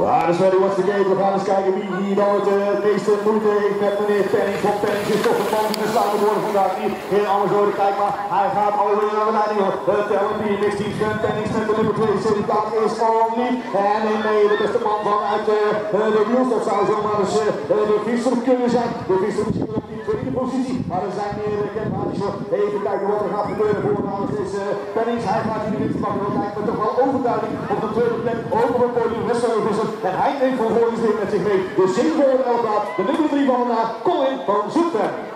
Ja, dus ready once again. We gaan eens kijken wie hier dan het uh, meeste moeite heeft met meneer Penning. Van Penning is toch een man die geslagen worden vandaag hier in Amersfoort. Kijk maar, hij gaat alweer naar de leiding hoor. Tellen Pier, mix team Sven Pennings met de nummer 2 zit. Dat is only. En in mee de beste man vanuit uh, de wiels. Dat zou zomaar eens de visser kunnen zijn. De visser misschien op die tweede positie. Maar er zijn meer kenbaartjes hoor. Even kijken wat er gaat gebeuren voor namens is uh, Pennings. Hij gaat hier de winst pakken. Dat lijkt me toch wel overduidelijk op de tweede plek. Over het podium. Wessel Visser. En hij neemt vervolgens weer met zich mee de zinvolle Elkaat, de nummer 3 van vandaag, Colin van Zoetberg.